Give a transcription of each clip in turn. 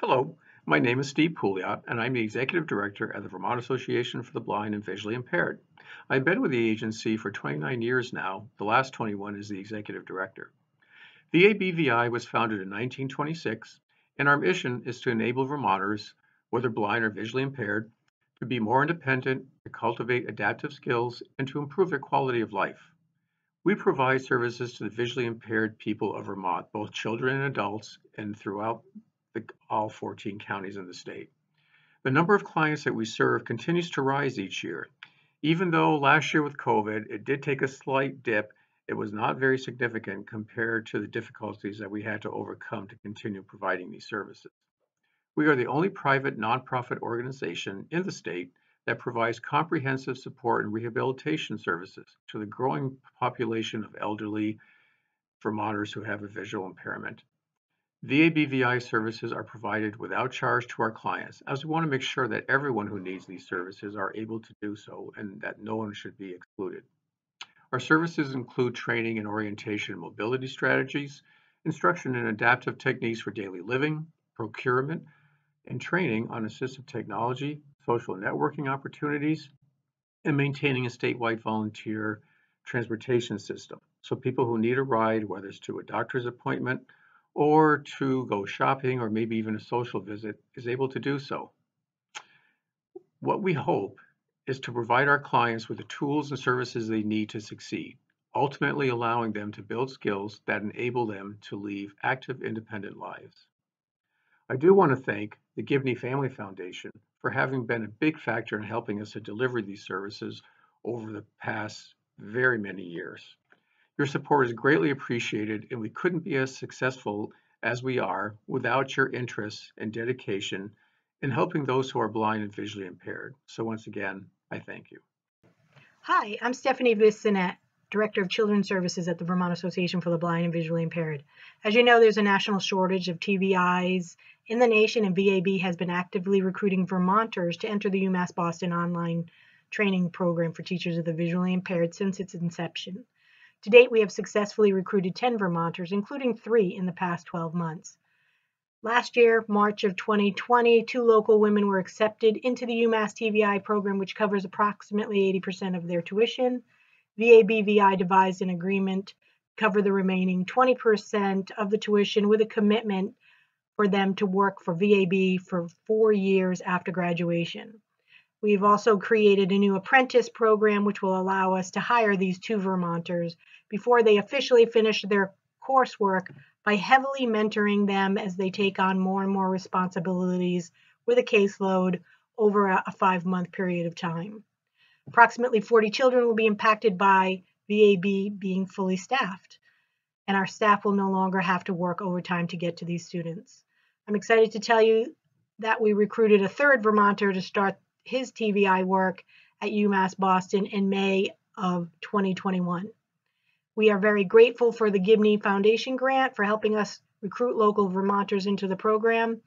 Hello, my name is Steve Pouliot, and I'm the Executive Director at the Vermont Association for the Blind and Visually Impaired. I've been with the agency for 29 years now, the last 21 as the Executive Director. VABVI was founded in 1926, and our mission is to enable Vermonters, whether blind or visually impaired, to be more independent, to cultivate adaptive skills, and to improve their quality of life. We provide services to the visually impaired people of Vermont, both children and adults, and throughout the, all 14 counties in the state. The number of clients that we serve continues to rise each year. Even though last year with COVID, it did take a slight dip, it was not very significant compared to the difficulties that we had to overcome to continue providing these services. We are the only private nonprofit organization in the state that provides comprehensive support and rehabilitation services to the growing population of elderly Vermonters who have a visual impairment. VABVI services are provided without charge to our clients, as we want to make sure that everyone who needs these services are able to do so and that no one should be excluded. Our services include training and orientation mobility strategies, instruction in adaptive techniques for daily living, procurement, and training on assistive technology, social networking opportunities, and maintaining a statewide volunteer transportation system. So people who need a ride, whether it's to a doctor's appointment, or to go shopping or maybe even a social visit is able to do so. What we hope is to provide our clients with the tools and services they need to succeed, ultimately allowing them to build skills that enable them to live active, independent lives. I do want to thank the Gibney Family Foundation for having been a big factor in helping us to deliver these services over the past very many years. Your support is greatly appreciated, and we couldn't be as successful as we are without your interest and dedication in helping those who are blind and visually impaired. So, once again, I thank you. Hi, I'm Stephanie Bissonette, Director of Children's Services at the Vermont Association for the Blind and Visually Impaired. As you know, there's a national shortage of TVIs in the nation, and VAB has been actively recruiting Vermonters to enter the UMass Boston online training program for teachers of the visually impaired since its inception. To date, we have successfully recruited 10 Vermonters, including three in the past 12 months. Last year, March of 2020, two local women were accepted into the UMass TVI program, which covers approximately 80% of their tuition. VABVI devised an agreement to cover the remaining 20% of the tuition with a commitment for them to work for VAB for four years after graduation. We've also created a new apprentice program which will allow us to hire these two Vermonters before they officially finish their coursework by heavily mentoring them as they take on more and more responsibilities with a caseload over a, five month period of time. Approximately 40 children will be impacted by VAB being fully staffed, and our staff will no longer have to work overtime to get to these students. I'm excited to tell you that we recruited a third Vermonter to start his TVI work at UMass Boston in May of 2021. We are very grateful for the Gibney Foundation grant for helping us recruit local Vermonters into the program,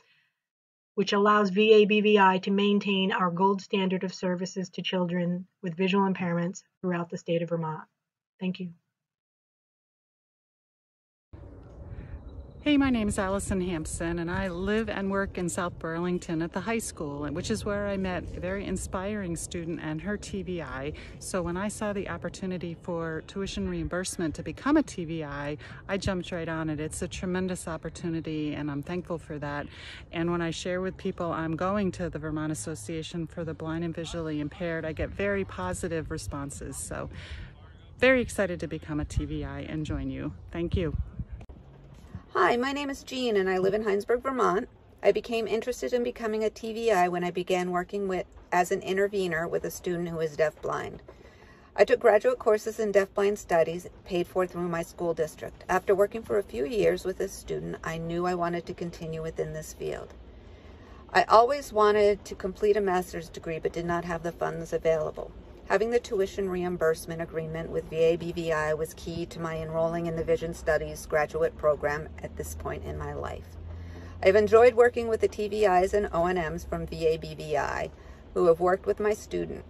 which allows VABVI to maintain our gold standard of services to children with visual impairments throughout the state of Vermont. Thank you. Hey, my name is Allison Hampson, and I live and work in South Burlington at the high school, which is where I met a very inspiring student and her TVI. So when I saw the opportunity for tuition reimbursement to become a TVI, I jumped right on it. It's a tremendous opportunity, and I'm thankful for that. And when I share with people I'm going to the Vermont Association for the Blind and Visually Impaired, I get very positive responses. So very excited to become a TVI and join you. Thank you. Hi, my name is Jean and I live in Hinesburg, Vermont. I became interested in becoming a TVI when I began working with as an intervener with a student who is deafblind. I took graduate courses in deafblind studies paid for through my school district. After working for a few years with this student, I knew I wanted to continue within this field. I always wanted to complete a master's degree but did not have the funds available. Having the tuition reimbursement agreement with VABVI was key to my enrolling in the Vision Studies graduate program at this point in my life. I've enjoyed working with the TVIs and O&Ms from VABVI who have worked with my student.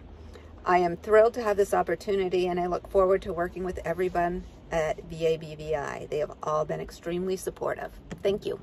I am thrilled to have this opportunity and I look forward to working with everyone at VABVI. They have all been extremely supportive. Thank you.